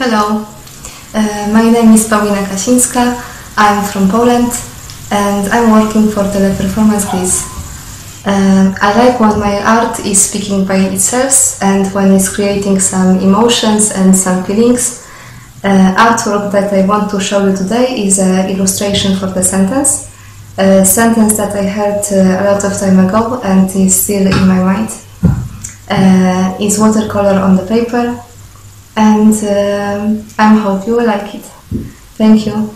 Hello, uh, my name is Paulina Kasińska. I'm from Poland and I'm working for Teleperformance Greece. Um, I like when my art is speaking by itself and when it's creating some emotions and some feelings. Uh, artwork that I want to show you today is an illustration for the sentence. A sentence that I heard uh, a lot of time ago and is still in my mind. Uh, it's watercolor on the paper and um, I hope you will like it. Thank you.